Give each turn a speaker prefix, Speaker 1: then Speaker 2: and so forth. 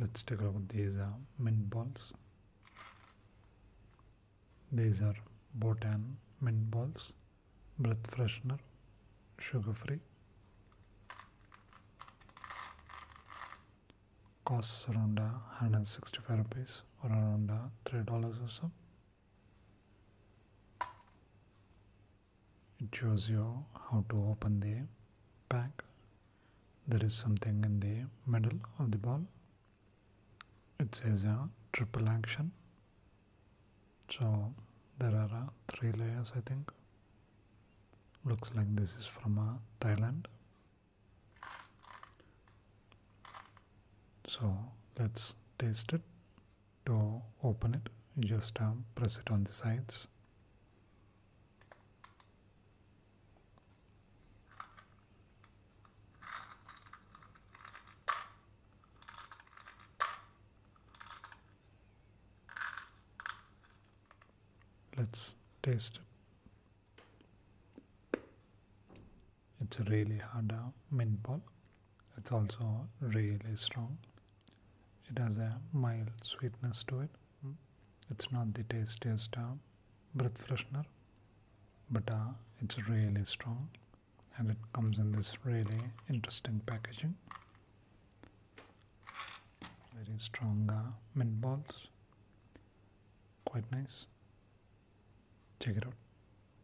Speaker 1: let's take a look. At these uh, mint balls. These are Botan mint balls. Breath freshener. Sugar free. Costs around uh, 165 rupees or around uh, three dollars or so. It shows you how to open the pack. There is something in the middle of the ball it says a triple action. So there are uh, three layers i think. Looks like this is from uh, thailand. So let's taste it. To open it just uh, press it on the sides let's taste. It it's a really hard uh, mint ball it's also really strong. It has a mild sweetness to it. It's not the tastiest uh, breath freshener but uh, it's really strong and it comes in this really interesting packaging. Very strong uh, mint balls quite nice check it out